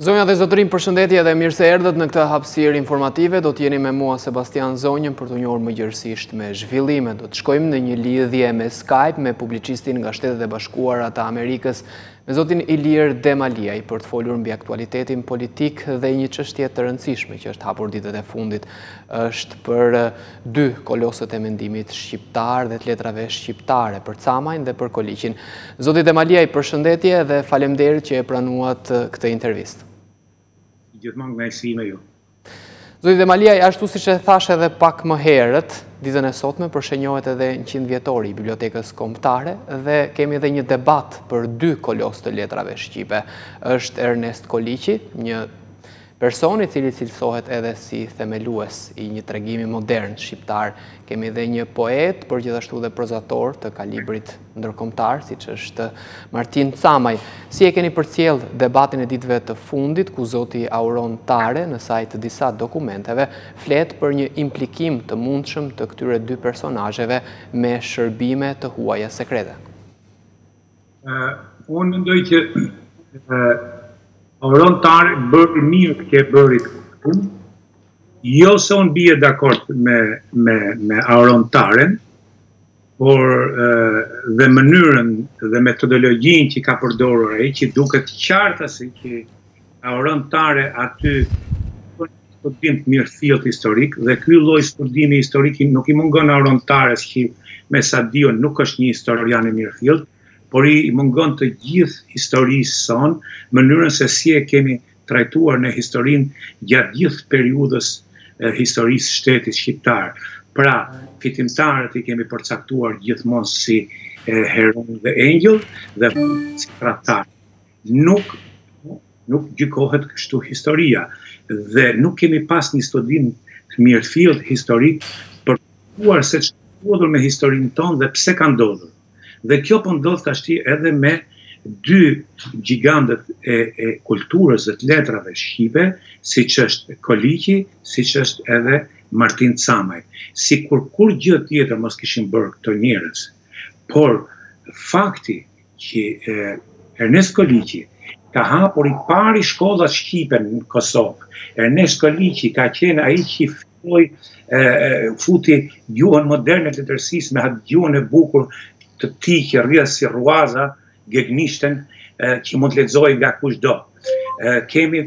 Zonja dhe zotërinj, përshëndetje dhe mirë se erdhët në këtë hapësirë informative. Do t'jeni me mua Sebastian Zonjën për t'u njohur më gjerësisht me zhvillime. Do të shkojmë në një lidhje me Skype me publicistin nga Shtetet e Bashkuara të Amerikës, me zotin Ilir Demaliaj, për të folur mbi aktualitetin politik dhe një çështje të rëndësishme që është hapur ditët e fundit. është për Dy kolosët e mendimit shqiptar dhe të letrave shqiptare për Camajn dhe për Koliqin. Zoti Demaliaj, përshëndetje dhe faleminderit që e pranuat këtë intervistë. Gjithmonë kënaqësi me ju. Zoti Demaliaj, ashtu siç e thashë edhe pak më herët, ditën e sotme përshënjohet edhe njëqindvjetori i Bibliotekës Kombëtare dhe kemi edhe një debat për dy kolosë të letrave shqipe. Është Ernest Koliqi, një Person i cili cilësohet edhe si themelues i një tregimi modern shqiptar, kemi dhe një poet, por gjithashtu dhe prozator të kalibrit ndërkombëtar, siç është Martin Camaj. Si e keni përcjellë debatin e ditëve të fundit, ku zoti Auron Tare, në sajë të disa dokumenteve, flet për një implikim të mundshëm të këtyre dy personazheve me shërbime të huaja sekrete? Unë mendoj që Auron Tare bëri mirë që e bëri këtë. Jo se unë bie dakord me, me, me Auron Taren, por dhe mënyrën dhe metodologjinë që ka përdorur ai, që duket qartazi që Auron Tare aty studim të mirëfilltë historik dhe ky lloj studimi historik nuk i mungon Auron Tares që me sa di unë nuk është një historian i mirëfilltë, por i mungon të gjithë historisë sonë, mënyrën se si e kemi trajtuar ne historinë gjatë gjithë periudhës së historisë së shtetit shqiptar. Pra, fitimtarët i kemi përcaktuar gjithmonë si heronj dhe engjëj dhe si tradhtarë. nuk nuk gjykohet kështu historia dhe nuk kemi pas një studim të mirëfilltë historik për të kuptuar se ç'ka ndodhur me historinë tonë dhe pse ka ndodhur. Dhe kjo po ndodh tashti edhe me dy gjigantët e, e kulturës dhe të letrave shqipe, siç është Koliqi, siç është edhe Martin Camaj. Sikur kurrgjë tjetër mos kishin bërë këto njerëz. Por, fakti që Ernest Koliqi ka hapur i pari shkollat shqipe në Kosovë. Ernest Koliqi ka qenë ai që i fitoi futi gjuhën moderne të letërsisë me atë gjuhën e bukur të tij që rrjedh si rruaza, gegnishten që mund të lexohet nga kushdo. Kemi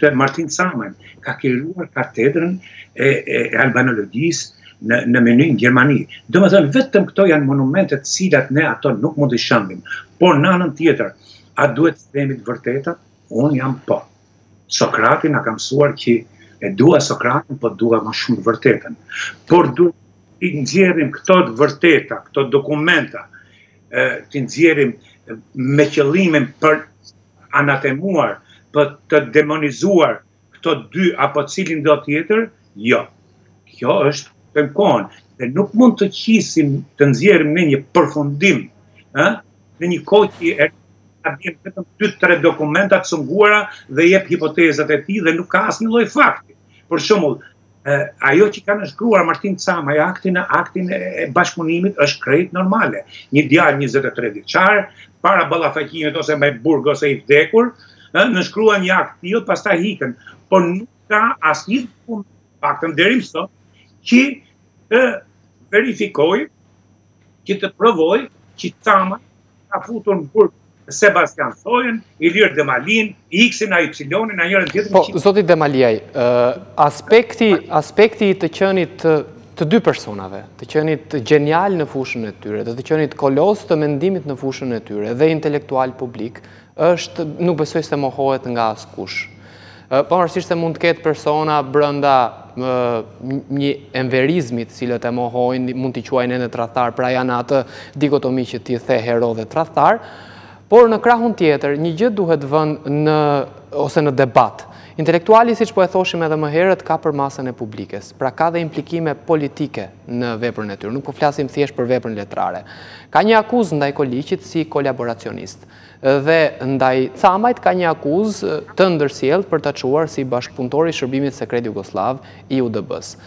të Martin Camajn, ka krijuar katedrën e albanologjisë në Mynih, Gjermani. Domethënë, vetëm këto janë monumente të cilat ne ato nuk mund t'i shembim. Por në anën tjetër, a duhet të themi të vërtetat? Unë jam po. Sokrati na ka mësuar që e dua Sokratin, po dua më shumë të vërtetën. Por duhet t'i nxjerrim këto të vërteta, këto dokumenta, t'i nxjerrim me qëllimin për anatemuar, për të demonizuar këto dy apo cilindo tjetër, jo. Kjo është të në kohën. Dhe nuk mund të qisim të nxjerrim në një përfundim, në një kohë që e ka bjen vetëm 2-3 dokumenta të cunguara dhe jep hipotezat e tij dhe nuk ka asnjë lloj fakti. Për shembull, ajo që ka nënshkruar Martin Camaj aktin, aktin e bashkëpunimit është krejt normale. Një djalë 23 vjeçar, para ballafaqimit ose me burg ose i vdekur, nënshkruan një akt të tillë, pastaj ikën. Por nuk ka asnjë fund fakt deri më sot që të verifikojë që të provojë që Camaj ka futur në burg Sebastian Thojën, Ilir Demalin, X-in, a Y-in, a njërën tjetër. Po, zoti Demaliaj, aspekti, aspekti i të qenit të dy personave, të qenit gjenial në fushën e tyre, dhe të qenit kolosë të mendimit në fushën e tyre, dhe intelektualë publikë, është nuk besoj se mohohet nga askush. Pavarësisht se mund të ketë persona brenda një enverizmi të cilët e mohojnë, mund t'i quajnë edhe tradhtarë, pra janë në atë dikotomi që ti the hero dhe tradhtar, por në krahun tjetër një gjë duhet vënë në ose në debat. Intelektuali, siç po e thoshim edhe më herët, ka përmasën e publikes. Pra ka dhe implikime politike në veprën e tyre. Nuk po flasim thjesht për veprën letrare. Ka një akuzë ndaj Koliqit si kolaboracionist. Dhe ndaj Camajt ka një akuzë të ndërsjelltë për ta quajtur si bashkëpunëtor i Shërbimit Sekret Jugosllav, i UDB-së.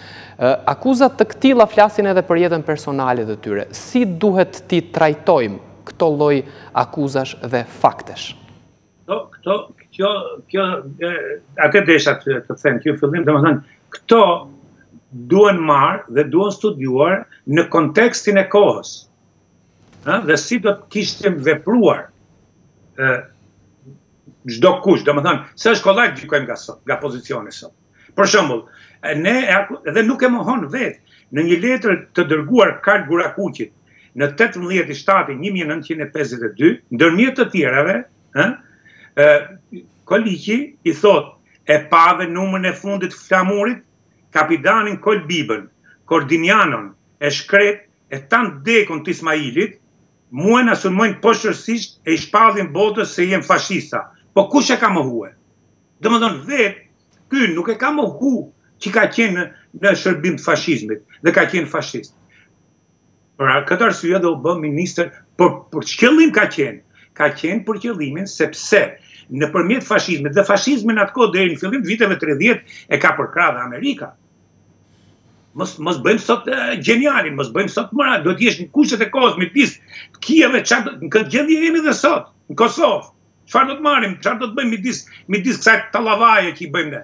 Akuza të këtilla flasin edhe për jetën personale të tyre. Si duhet t'i trajtojmë këto lloj akuzash dhe faktesh? Këto, këto, kjo, kjo, atë desha të, të them, kjo fillim, domethënë, këto duhen marrë dhe duhen studiuar në kontekstin e kohës. ë dhe si do të kishim vepruar ë çdokush, domethënë, se është kollaj të gjykojmë nga sot, nga pozicioni sot. Për shembull, ne edhe nuk e mohon vetë në një letër të dërguar Karl Gurakuqit në 18 i shtatë 1952, ndërmjet të tjerave, ë Koliqi i thotë e pave numrin e fundit të Flamurit, kapidanin Kol Bibën, Cordignanon, e shkretë e tan' djemt e Ismailit, mue na sulmojnë poshtërsisht e i shpallin botës se jem fashista. Po kush e ka mohue? Domethënë vetë ky nuk e ka mohu që ka qenë në shërbim të fashizmit dhe ka qenë fashist. Për këtë arsye dhe u bë ministër, por për ç'qëllim ka qenë? Ka qenë për qëllimin sepse nëpërmjet fashizmit dhe fashizmin atë kohë deri në fillim të viteve 30 e ka përkrah dhe Amerika. Mos mos bëjmë sot gjenialin, mos bëjmë sot moral, do të jesh në kushtet e kohës me pis. Ti je në këtë gjendje jemi dhe sot në Kosovë. Çfarë do të marrim? Çfarë do të bëjmë midis midis kësaj tallavaje që i bëjmë ne?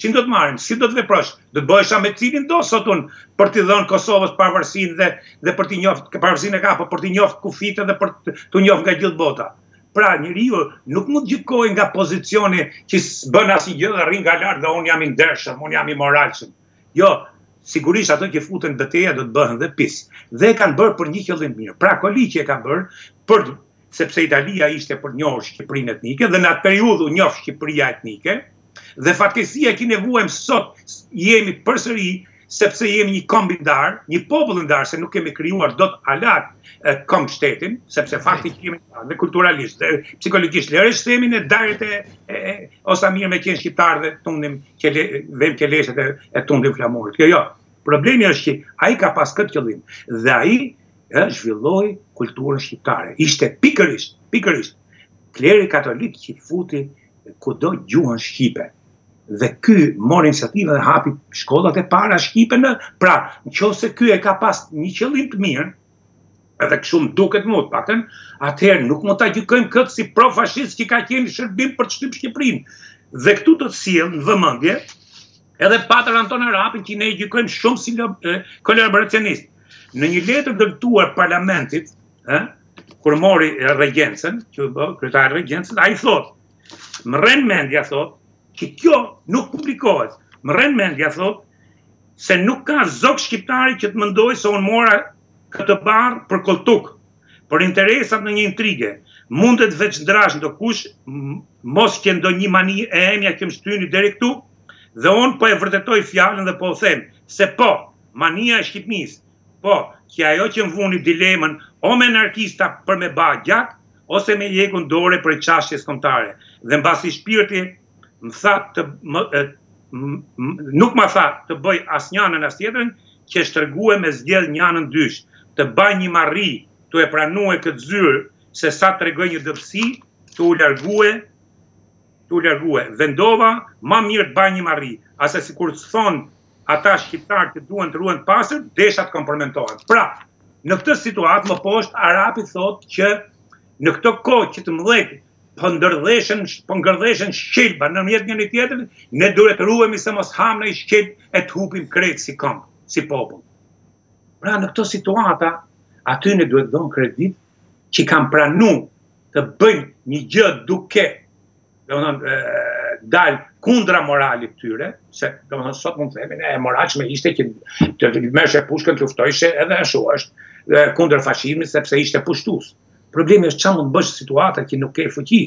Si do të marrim? Si do të veprosh? Do të bëhesh me cilin do sot, o për t'i dhënë Kosovës pavarësinë dhe dhe për të njoft pavarësinë e ka, po për t'i njoft kufijtë dhe për t'u njoft nga gjithë bota. Pra njeriu nuk mund të gjykojë nga pozicioni që s'bën asnjë gjë dhe rri nga lart dhe unë jam i ndershëm, unë jam i moralshëm. Jo, sigurisht ato që futen beteja do të bëhen dhe pis. Dhe e kanë bërë për një qëllim të mirë. Pra Koliqi e ka bërë për sepse Italia ishte për të njohur Shqipërinë etnike dhe në atë periudhë u njoh Shqipëria etnike, Dhe fatkeqësia që ne vuajmë sot jemi përsëri sepse jemi një komb i ndarë, një popull i ndarë se nuk kemi krijuar dot hala komb-shtetin, sepse fakti që jemi dhe kulturalisht dhe psikologjikisht lëre të themi në paradat e o sa mirë me qenë shqiptar dhe tundim që vemë qeleshet e, e tundim flamujt. Kjo jo. Problemi është që ai ka pas këtë qëllim dhe ai e zhvilloi kulturën shqiptare. Ishte pikërisht, pikërisht kleri katolik që futi kudo gjuhën shqipe. Dhe ky mori iniciativën dhe hapi shkollat e para shqipe në, pra, qoftë se ky e ka pas një qëllim të mirë, edhe kështu më duket mu të paktën, atëherë nuk mund ta gjykojmë këtë si profashist që ka qenë shërbim për të shtyp Shqipërinë. Dhe këtu do të sjell në vëmendje edhe Patër Anton Harapin që ne e gjykojmë shumë si kolaboracionist. Në një letër drejtuar parlamentit, ë kur mori regjencën, u bë kryetar i regjencës, ai thotë, më rren mendja thotë, që kjo nuk publikohet. Më rren mendja thotë se nuk ka zog shqiptari që të mendojë se unë mora këtë barrë për kolltuk, për interesat, ndonjë intrige. Mundet veç me drashtë ndokush, mos qe ndonjë mani e emja që më shtyni deri këtu, dhe unë po e vërtetoj fjalën dhe po u them, se po, mania e Shqipnisë, Po, qe ajo që më vuni dilemën o me anarkista për me ba gjak, ose me hjekun dorë prej çashtjes kombëtare. Dhe mbasi shpirti më tha të nuk ma tha të bëj asnjanën as tjetrën, qeshë shtërngue me zgjedh njanën dysh, të baj një marri tu e pranue këtë zyrë sesa t'tregoj një dobësi, tu largue, tu largue. Vendova ma mirë të baj një marri, ase sikur të thonë ata shqiptarë që duan të ruhen të pastër, pa dashur të kompromentohen. Pra, në këtë situatë më poshtë Arapi thotë që në këtë kohë që të mëdhenjt po ngërdheshen, po ngërdheshen shqelma në mjet njëni-tjetrit, ne duhet të ruhemi se mos hamë ndonji shqelm e të hupim krejt si komb, si popull. Pra në këto situata, atyne duhet dhënë kredit që kanë pranu të bëjnë një gjë duke domethënë dal kundra moralit tyre, se domethënë sot mund të themi ne e moralshme ishte që të merrshe pushkën të luftojshe edhe ashtu është kundër fashizmit sepse ishte pushtues. Problemi është çfarë mund të bësh në situata që nuk ke fuqi.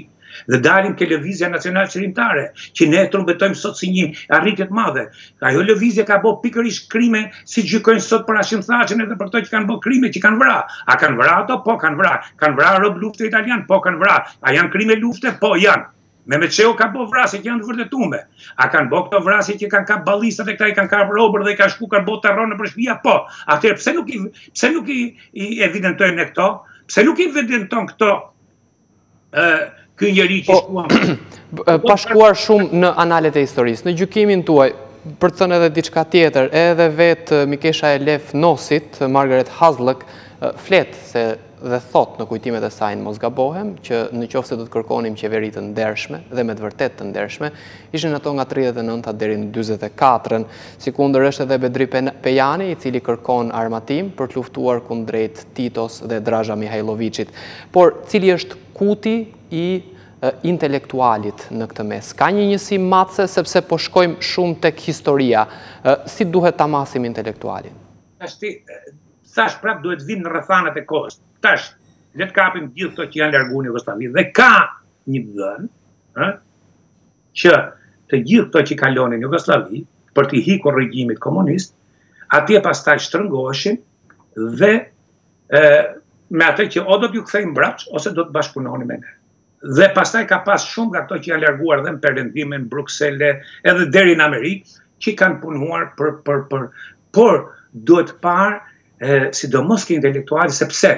Dhe dalim ke lëvizja nacional çlirimtare, që ne trumbetojmë sot si një arritje të madhe. Ajo lëvizje ka bo pikërisht krime si gjykojnë sot për Hashim Thaçin edhe për këto që kanë bo krime, që kanë vra. A kanë vra ato? Po kanë vra. Kanë vra rob lufte italianë? Po kanë vra. A janë krime lufte? Po janë. Mehmet Shehu ka bo vrasje që janë të vërtetume. A kanë bo këto vrasje që kanë kap ballistat e këta i kanë kap robër dhe kanë shku kanë bo terror nëpër shpia? Po. Atëherë, pse nuk i, pse nuk i, i evidentojmë këto? Pse nuk i evidentojmë këto ky njeri që po, shkuan... Pa shkuar shumë në analet e historisë, në gjykimin tuaj, për të thënë edhe diçka tjetër, edhe vetë mikesha e Lef Nosit, Margaret Hazlëk, flet se dhe thotë në kujtimet e saj në mos gabohem, që në qoftë se do të kërkonim qeveri të ndershme dhe me të vërtetë të ndershme, ishin ato nga 39-a deri në 44-ën, sikundër është edhe Bedri Pejani, i cili kërkon armatim për të luftuar kundrejt Titos dhe Drazha Mihajloviçit. Por cili është kuti i intelektualit në këtë mes? Ka një njësi matëse sepse po shkojmë shumë tek historia. Si duhet ta masim intelektualin? Tash ti thashë prapë duhet të vijmë në rrethanat e kohës. Tash le të kapim gjithë këto që janë largu në Jugosllavi dhe ka një të dhënë, ë, që të gjithë këto që kalonin në Jugosllavi për t'i hikur regjimit komunist, atje pastaj shtrëngoheshin dhe me atë që o do t'ju kthejmë mbrapsht, ose do të bashkëpunoni me ne. Dhe pastaj ka pas shumë nga këto që janë larguar dhe në perëndim, në Bruksel e, edhe deri në Amerikë, që kanë punuar për, për, për, por duhet parë, sidomos ke intelektuali, sepse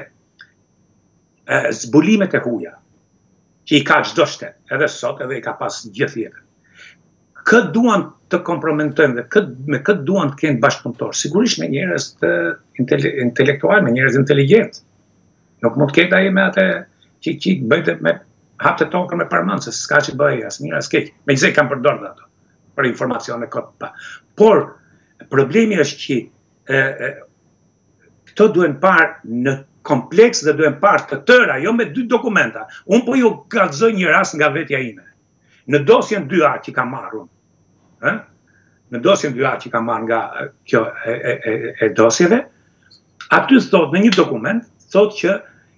zbulimet e huja që i ka çdo shtet, edhe sot, edhe i ka pas gjithë jetën. Kë duan të kompromentojnë dhe kë, me kë duan të kenë bashkëpunëtorë. Sigurisht me njerëz intelektualë, me njerëz inteligjentë. Nuk mund të ketë ai me atë që çfarë bënte, hapte tokën me parmendë, se s'ka çfarë bën, as mirë, as keq. Megjithëse i kanë përdorë dhe ato, për informacion e këtë pa. Por, problemi është që këto duhen parë në kompleks dhe duhen parë të tëra, jo me dy dokumenta. Unë po ju kallzoj një rast nga vetja ime. Në dosjen 2A që kam marrë unë, në dosjen 2A që kam marrë nga kjo e, e, e, e dosjeve, aty thotë në një dokument, thotë që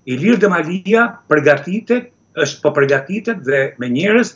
Ilir Demalia përgatitet, është po përgatitet dhe me njerëz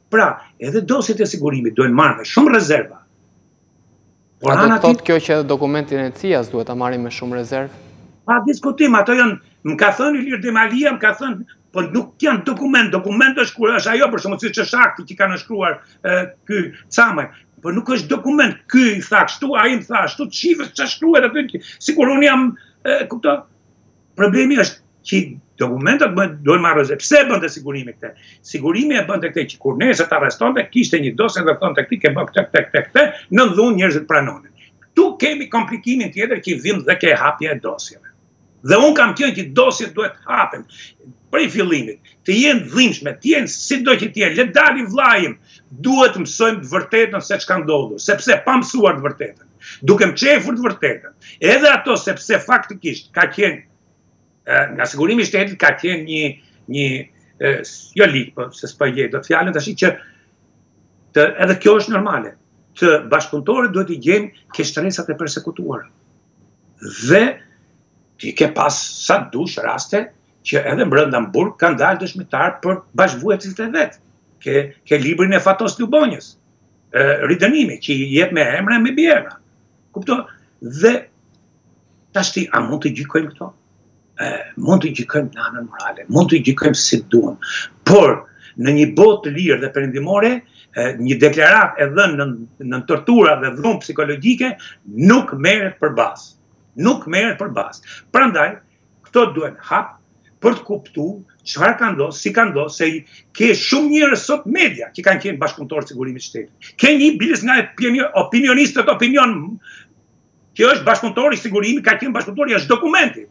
Pra, edhe dosjet e sigurimit duhen marrë me shumë rezerva. Por në atë... Thotë kjo që edhe dokumentin e CIA-s duhet ta marrim me shumë rezervë? Pa diskutim, ato janë, më ka thënë Ilir Demalia, më ka thënë, po nuk janë dokument, dokument është kur është ajo, për shembull siç është akti që ka nënshkruar ky Camaj, po nuk është dokument, ky i tha kështu, ai më tha, kështu të shifës që shkruar, aty, sikur unë jam, kupto, Problemi është që dokumentat duhen marrë se pse e bënte sigurimi këtë. Sigurimi e bënte këtë që kur nesër të të arrestonte, kishte një dosje dhe thonte ti ke bërë këtë këtë këtë këtë, nën dhunë njerëzit pranonin. Këtu kemi komplikimin tjetër që vijmë dhe ke hapja e dosjeve. Dhe unë kam qenë që dosjet duhet të hapen prej fillimit, të jenë të dhimshme, të jenë sido që të jenë, le të dalin vëllai im, duhet të mësojmë të vërtetën se çka ndodhur, sepse pa mësuar të vërtetën. duke mçefur të vërtetën. Edhe ato, sepse faktikisht ka qenë, nga sigurimi i shtetit ka qenë një, një jo ligj, po, se s'po gjej, dot fjalën tashi që, të, edhe kjo është normale, bashkëpunëtorët duhet t'i gjejnë ke shtresat e persekutuar. Dhe, ti ke pas sa dush raste, që edhe mbrënda në burg kanë dalë dëshmitar për bashkëvuajtësit e vet, ke, ke librin e Fatos Lubonjës, Ridënimi që i jep me emra mbiemra. Kupto? Dhe tashti a mund t'i gjykojmë këto? E, mund t'i gjykojmë në anën morale, mund t'i gjykojmë si të duam. Por në një botë të lirë dhe perëndimore, një deklaratë e dhënë nën tortura dhe dhunë psikologjike nuk merret për bazë. Nuk merret për bazë. Prandaj Këto duhen hap për të kuptu çfarë ka ndodhë, si ka ndodhë, se ke shumë njerëz sot në media që kanë qenë bashkëpunëtorë të sigurimit të shtetit. Ke një biles nga opinionistët Opinion që është bashkëpunëtor i sigurimit, ka qenë bashkëpunëtor, është dokumenti.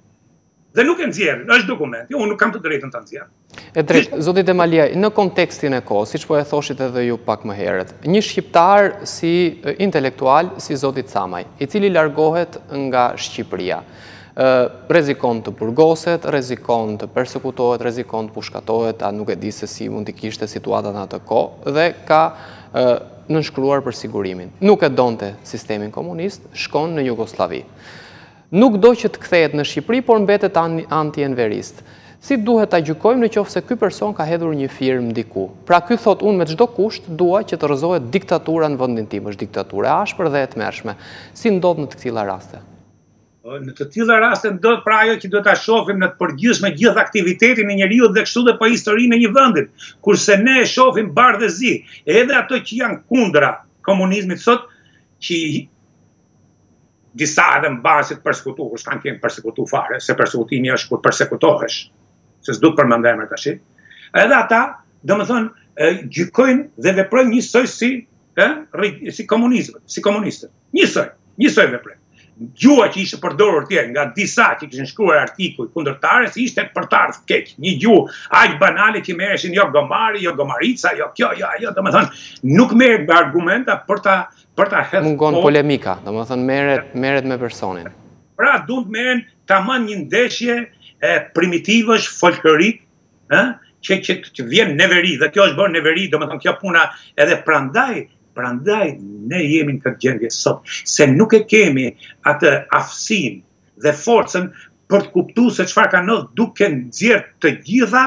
Dhe nuk e nxjerrin, është dokumenti, unë nuk kam të drejtën ta nxjerr. E drejtë, zoti Demalia, në kontekstin e kohës, siç po e thoshit edhe ju pak më heret, një shqiptar një intelektual, si zoti Camaj, i cili largohet nga Shqipëria, rrezikon të burgoset, rrezikon të persekutohet, rrezikon të pushkatohet, a nuk e di se si mund t'i kishte situatat në atë kohë, dhe ka nënshkruar për sigurimin. Nuk e donte sistemin komunist, shkon në Jugosllavi. Nuk do që të kthehet në Shqipëri, por mbetet anti-enverist. Si duhet ta gjykojmë në qoftë se ky person ka hedhur një firmë diku? Pra ky thotë unë me çdo kusht dua që të rrëzohet diktatura në vendin tim, është diktaturë e ashpër dhe e tmerrshme. Si ndodh në të këtilla raste? Në të tilla raste ndodh pra ajo që duhet ta shohim në të përgjithshme gjithë aktivitetin e njeriut dhe kështu dhe po historinë e një vendi. Kurse ne e shohim bardhë e zi, edhe ato që janë kundra komunizmit sot, që disa edhe në pas qenë persekutu, këta s'kanë qenë persekutu fare, se persekutimi është kur persekutohesh, se s'du të përmend emra tashi, edhe ata, domethënë, gjykojnë dhe veprojnë njësoj si, si komunizmi, si komunistët, njësoj, njësoj veprojnë. Gjuha që ishte përdorur dje nga disa që kishin shkruar artikuj kundër Tares, ishte për t'ardh keq, një gjuhë aq banale që merreshin jo gomari, jo gomarica, jo kjo, jo ajo, domethënë, nuk merr argumenta për ta për ta hedhë mungon polemika, domethënë merret merret me personin. Pra duan të merren tamam një ndeshje primitivësh folklorik, ë, që që të vjen neveri dhe kjo është bërë neveri, domethënë kjo puna edhe prandaj prandaj ne jemi në këtë gjendje sot, se nuk e kemi atë aftësinë dhe forcën për të kuptuar se çfarë ka ndodhur duke nxjerr të gjitha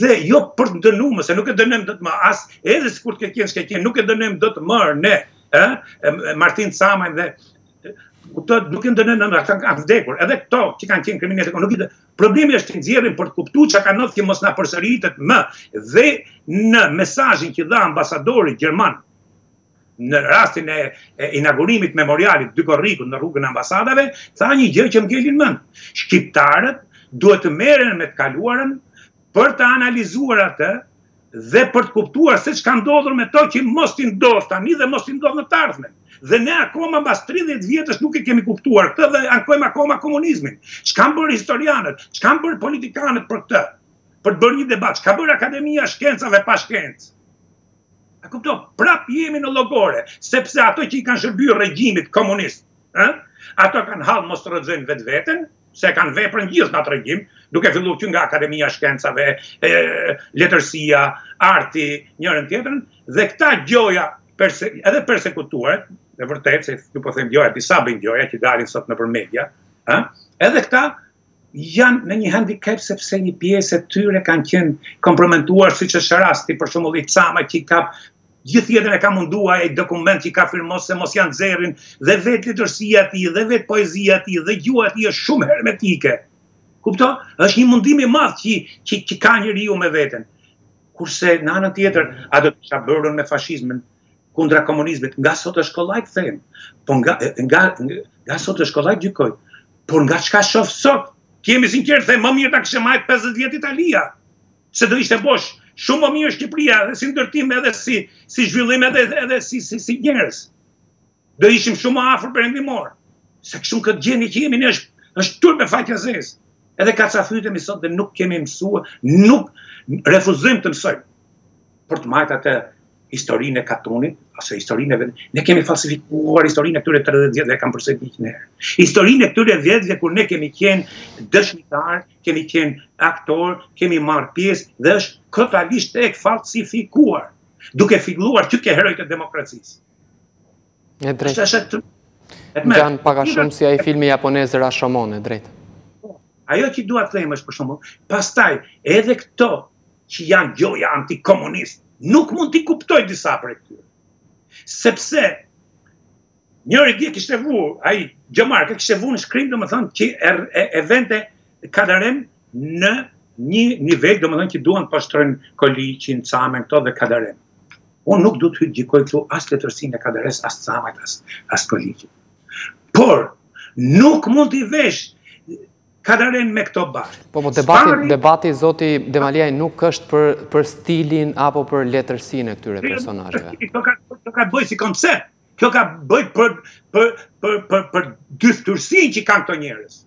dhe jo për të dënuar më, se nuk e dënojmë dot më as edhe sikur të ketë qenë, nuk e dënojmë dot mor ne, ë, Martin Camajn dhe kuptohet nuk e dënojmë më ata kanë vdekur, edhe këto që kanë qenë kriminalë, nuk i problemi është të nxjerrim për të kuptuar ç'ka ndodhur që mos na përsëritet më dhe në mesazhin që dha ambasadori gjerman në rastin e inaugurimit memorialit dy korrikut në rrugën e ambasadave, tha një gjë që mbet në mend. Shqiptarët duhet të merren me të kaluarën për të analizuar atë dhe për të kuptuar se ç'ka ndodhur me to që mos t'i ndodh tani dhe mos t'i ndodh në të ardhmen. Dhe ne akoma mbas 30 vjetësh nuk e kemi kuptuar këtë dhe ankojmë akoma komunizmin. Ç'kanë bërë historianët, ç'kanë bërë politikanët për këtë? Për të bërë një debat, ç'ka bërë Akademia e Shkencave pa shkencë? A kupton? Prap jemi në llogore, sepse ato që i kanë shërbyer regjimit komunist, ë? Ato kanë hall mos të rrëzojnë vetveten, se kanë veprën gjithë në atë regjim, duke filluar që nga Akademia e Shkencave, e, letërsia, arti, njërën tjetrën, dhe këta gjoja perse, edhe persekutuart e vërtetë, se jo po them gjoja, disa bëjnë gjoja që dalin sot nëpër media, ë? Edhe këta janë në një handikep sepse një pjesë e tyre kanë qenë kompromentuar siç është rasti për shembull i Camajt që ka, gjithë jetën e ka munduar ai dokument që ka firmos se mos ia nxjerrin dhe vetë letërsia e tij dhe vetë poezia e tij dhe gjuha e tij është shumë hermetike. Kupto? Është një mundim i madh që që, që ka njeriu me veten. Kurse në anën tjetër, ato që ishin bërë me fashizmin? kundra komunizmit, nga sot është kollaj të them, po nga, nga, nga sot është kollaj të gjykoj, por nga çka shof sot, kemi si njeri them, ma mirë të na kishte majt 50 vjetë Italia, se do ishte bo shumë ma mirë Shqipëria, edhe si ndërtim, edhe si, si zhvillim, edhe, edhe si, si, si njerëz. do ishim shumë më afër perëndimit. Se kështu këtë gjendje që jemi ne është është turp e faqe e zezë. Edhe kacafytemi sot dhe nuk kemi mësuar, nuk refuzojmë të mësojmë për të majt atë historinë e katunit, ose historinë e vet, ne kemi falsifikuar historinë e këtyre 30 vjetëve, lëre më të njëherë. Historinë e këtyre vjetëve, kur ne kemi qenë dëshmitarë, kemi qenë aktorë, kemi marrë pjesë, dhe është totalisht e falsifikuar, duke filluar që ke heronjtë e demokracisë. E drejtë. Është është e më. Janë pak a shumë si ai filmi japonez Rashomon, e drejtë. Po, ajo që dua të them është për shembull, pastaj edhe këto që janë gjoja antikomunist, nuk mund t'i kuptoj disa prej këtyre. Sepse njëri dje kishte vu, ai Gjomarkaj kishte vu një shkrim domethënë që e, e, e vente Kadaren në një nivel domethënë që duan të poshtrojnë Koliqin, Camajn këto dhe Kadaren. Unë nuk du të hy të gjykoj këtu as letërsinë e Kadaresë, as Camajt, as, as Koliqit. Por, nuk mund t'i vesh Kadaren me këto bashkë. Po, po, debati, Spari... debati zoti Demaliaj nuk është për, për stilin apo për letërsinë e këtyre personazheve. Kjo ka, kjo ka të bëjë si koncept. Kjo ka të bëjë për, për, për, për, për dyftyrësinë që kanë këto njerëz.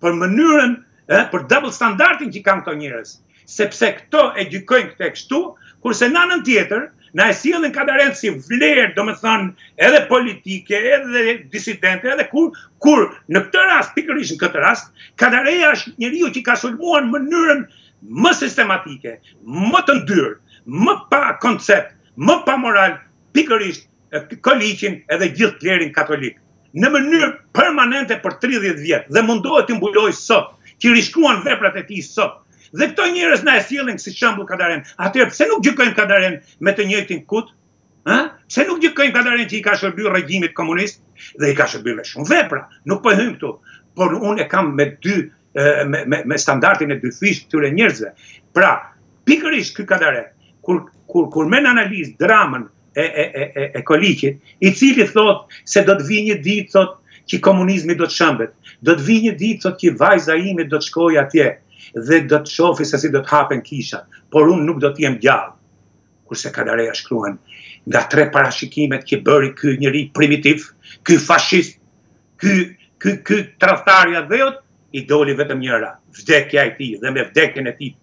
Për mënyrën, eh, për double standardin që kanë këto njerëz. Sepse këto e gjykojnë këtë kështu, kurse në anën tjetër, na e sjellin Kadarenë si vlerë, domethënë, edhe politike, edhe disidente, edhe kur, kur në këtë rast, pikërisht në këtë rast, Kadareja është njeriu që ka sulmuar në mënyrën më sistematike, më të ndyrë, më pa koncept, më pa moral, pikërisht Koliqin edhe gjithë klerin katolik në mënyrë permanente për 30 vjet dhe mundohet t'i mbulojë sot, t'i rishkruajë veprat e tij sot. Dhe këto njerëz na e sjellin si shembull Kadaren. Atëherë pse nuk gjykojmë Kadaren me të njëjtin kut? Ë? Pse nuk gjykojmë Kadaren që i ka shërby regjimit komunist dhe i ka shërby me shumë vepra? Nuk po hy këtu, por unë e kam me dy me standardin e dyfishtë të këtyre njerëzve. Pra, pikërisht ky Kadare, kur, kur, kur merr në analizë dramën e, e, e, e, e Koliqit, i cili thotë se do të vijë një ditë, thotë, që komunizmi do të shembet, do të vijë një ditë, thotë, që vajza ime do të shkojë atje, dhe do të shofi se si do të hapen kisha, por unë nuk do të jem gjallë. Kurse Kadareja shkruen, nga tre parashikimet që bëri ky njeri primitiv, ky fashist, ky ky ky tradhtar i atdheut i doli vetëm njëra, vdekja e tij dhe me vdekjen e tij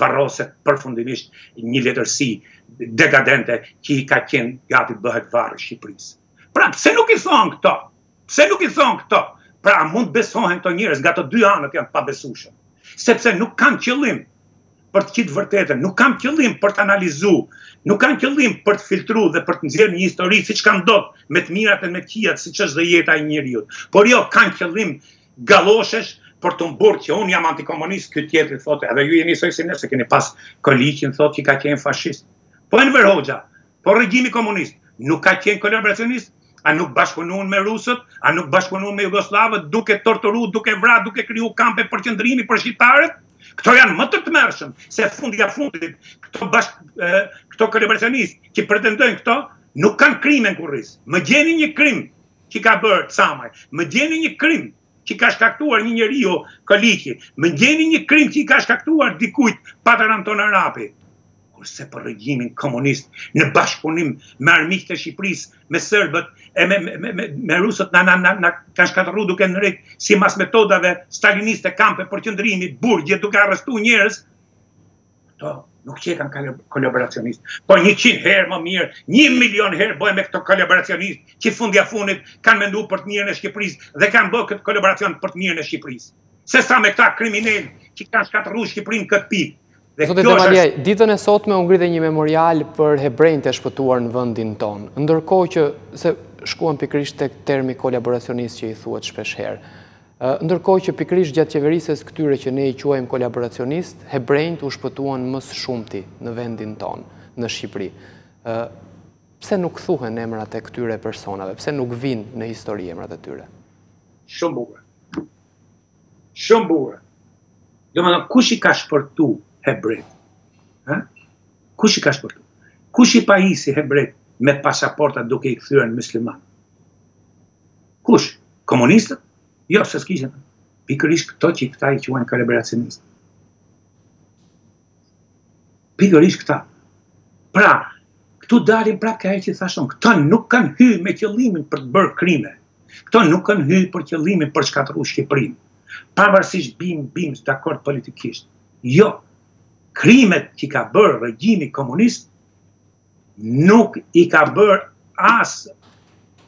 varroset përfundimisht një letërsi dekadente që i ka qenë gati të bëhet varr i Shqipërisë. Pra pse nuk i thon këto? Pse nuk i thon këto? Pra mund të besohen këto njerëz nga të dy anët janë të pabesueshëm, sepse nuk kanë qëllim për të qitë të vërtetën, nuk kanë qëllim për të analizu, nuk kanë qëllim për të filtru dhe për të nxjerrë një histori, siç ka ndodh me të mirat e me të këqijat, siç është dhe jeta e njeriut. Por jo, kanë qëllim galloshesh për t'u mburrë që unë jam antikomunist, ky tjetri thotë, edhe ju jeni njësoj si ne se keni pas Koliqin, thotë që ka qenë fashist. Po Enver Hoxha, Po regjimi komunist nuk ka qenë kolaboracionist? A nuk bashkëpunuan me rusët? A nuk bashkëpunuan me jugosllavët duke torturuar, duke vrarë, duke kriju kampe përqendrimi për shqiptarët? Këto janë më të tmerrshëm se fundja fundit. Këto bash këto kolaboracionistë që pretendojnë këto nuk kanë krime në kurriz. Më gjeni një krim që ka bërë Camaj. Më gjeni një krim që i ka shkaktuar një njeriu Koliqi, më gjeni një krim që i ka shkaktuar dikujt Patër Anton Harapi, kurse për regjimin komunist në bashkëpunim me armiqtë e Shqipërisë, me serbët e me, me, me, me, me rusët na, na, na, na kanë shkatërru duke ngrit simbas metodave staliniste kampe përqendrimi, burgje duke arrestu njerëz, Këto nuk qenkan kolaboracionistë. Po njëqind herë më mirë, një milion herë bëhem me këto kolaboracionistë që fundja fundit kanë mendu për të mirën e Shqipërisë dhe kanë bë këtë kolaboracion për të mirën e Shqipërisë sesa me këta kriminelë që kanë shkatërru Shqipërinë në këtë pikë. Zoti Demaliaj, ditën e sotme u ngrit dhe një memorial për hebrenjtë e shpëtuar në vendin tonë. Ndërkohë që nëse shkojmë pikërisht te termi kolaboracionist që i thuhet shpeshherë. Ndërkohë që pikërisht gjatë qeverisjes së këtyre që ne i quajmë kolaboracionistë, hebrenjtë u shpëtuan më së shumti në vendin tonë, në Shqipëri. Pse nuk thuhen emrat e këtyre personave, pse nuk vijnë në histori emrat e tyre? Shumë bukur. Shumë bukur. Domethënë kush i ka shpëtu hebrenjtë? Ë? Kush i ka shpëtu? Kush i pajisi hebrenjtë me pasaporta duke i kthyer në muslimanë? Kush? Komunistët? Jo, se s'kishin. Pikërisht këto që këta i quajnë kolaboracionistë. Pikërisht këta. Pra, këtu dalim prapë te ajo që thashë unë, këta nuk kanë hy me qëllimin për të bërë krime. Këta nuk kanë hy për qëllimin për të shkatrru Shqipërinë. Pavarësisht biem, s'biem dakord politikisht. Jo, krimet që ka bërë regjimi komunist, nuk i ka bërë as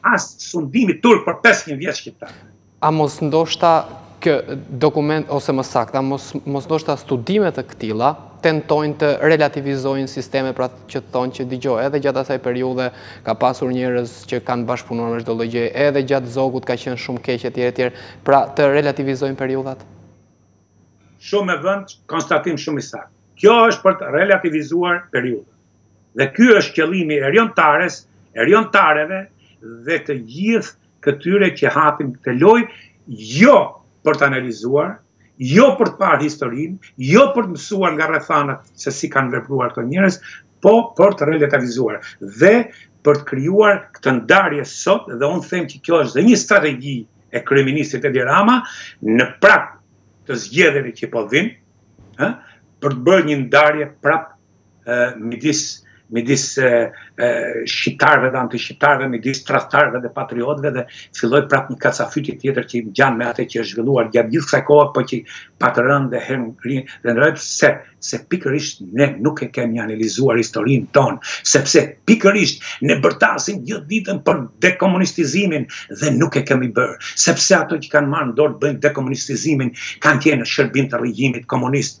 as sundimi turk për 500 vjet shqiptarit. A mos ndoshta ky dokument, ose më saktë, a mos ndoshta studime të këtilla, tentojnë të relativizojnë sisteme pra që të thonë që dëgjo edhe gjatë asaj periudhe ka pasur njerëz që kanë bashkëpunuar me çdo lloj gjëje edhe gjatë Zogut ka qenë shumë keq e tjere tjere pra të relativizojnë periudhat? Shumë me vend, konstatim shumë i saktë. Kjo është për të relativizuar periudhën. Dhe ky është qëllimi i Auron Tares, i Auron Tareve dhe të gjithë këtyre që hapin këtë lojë, jo për të analizuar, jo për të parë historinë, jo për të mësuar nga rrethanat se si kanë vepruar këto njerëz, po për të relativizuar dhe për të krijuar këtë ndarje sot dhe unë them që kjo është dhe një strategji e kryeministrit Edi Rama në prag të zgjedhjeve që po vijnë, ë, për të bërë një ndarje prap midis midis shqiptarëve dhe antishqiptarëve, midis tradhtarëve dhe patriotëve dhe fillojë prapë një kacafytje tjetër që ngjan me atë që është zhvilluar gjatë gjithë kësaj kohe, po që pa të rënë dhe herë rinë dhe në rëjtë sepse pikërisht ne nuk e kemi analizuar historinë tonë, sepse pikërisht ne bërtasim gjithë ditën për dekomunistizimin dhe nuk e kemi bërë, sepse ato që kanë marrë në dorë të bëjnë dekomunistizimin, kanë qenë në shërbim të regjimit komunist,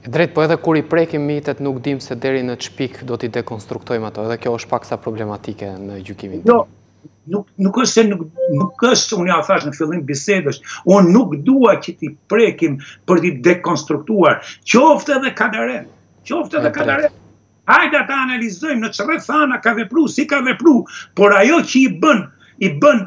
E drejtë, po edhe kur i prekim mitet nuk dimë se deri në ç'pikë do t'i dekonstruktojmë ato, edhe kjo është paksa problematike në gjykimin tim. Jo, nuk nuk është se nuk nuk është unë jua thashë në fillim të bisedës, unë nuk dua që t'i prekim për t'i dekonstruktuar, qoftë edhe Kadarenë, qoftë edhe Kadarenë. Hajde ta analizojmë në ç'rrethana ka vepruar, si ka vepruar, por ajo që i bën, i bën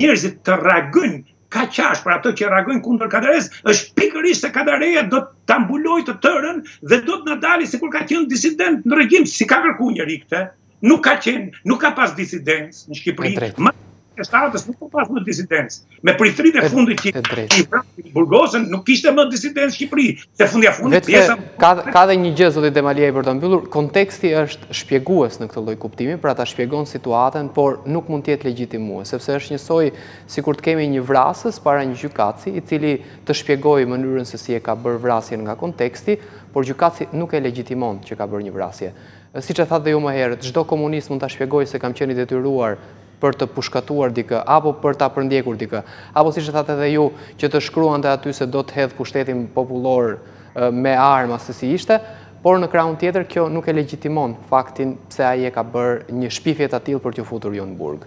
njerëzit të reagojnë kaq ashpër ato që reagojnë kundër Kadaresë, është pikërisht se Kadareja do ta mbulojë të tërën dhe do të na dali sikur ka qenë disident në regjim, si ka kërku njëri këtej, nuk ka qenë, nuk ka pas disidencë në Shqipëri, ma e shtatës nuk ka pas më disidencë, me priftërit e fundit që i vranë, i burgosën, nuk ishte më disidencë në Shqipëri, se fundja fundit pjesa... Ka dhe një gjë, zoti Demalia, për ta mbyllur, konteksti është shpjegues në këtë lloj kuptimi, pra ta shpjegon situatën, por nuk mund të jetë legjitimues, sepse është njësoj Sikur të kemi një vrasës para një gjykatësi, i cili të shpjegojë mënyrën se si e ka bërë vrasjen nga konteksti, por gjykatësi nuk e legjitimon që ka bërë një vrasje. Siç e thatë dhe ju më herët, çdo komunist mund ta shpjegojë se kam qenë i detyruar për të pushkatuar dikë, apo për ta përndjekur dikë. Apo siç e thatë edhe ju, që të shkruante aty se do të hedhë pushtetin popullor me arma se si ishte, por në krahun tjetër kjo nuk e legjitimon faktin se ai e ka bërë një shpifje të tillë për t'ju futur ju në burg.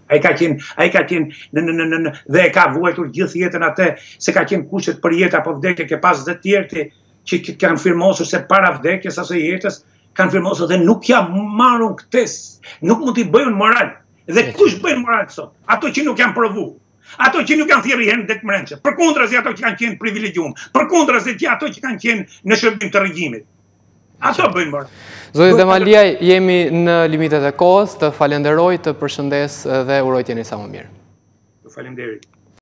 Ai ka qenë, ai ka qenë në në në në dhe e ka vuajtur gjithë jetën atë, se ka qenë kushtet për jetë apo vdekje, ke pas dhe tjerë ti që që kanë firmosur se para vdekjes ose jetës kanë firmosur dhe nuk ja marrun këtë, nuk mund t'i bëjun moral. Dhe kush bën moral sot? Ato që nuk janë provu. Ato që nuk janë thirrë njëherë te Dega e Brendshme. Përkundrazi ato që kanë qenë privilegjuar. Përkundrazi që ato që kanë qenë në shërbim të regjimit. Ato bëjnë moral. Zoti Demalia, jemi në limitet e kohës, të falenderoj, të përshëndes dhe uroj të jeni sa më mirë. Faleminderit.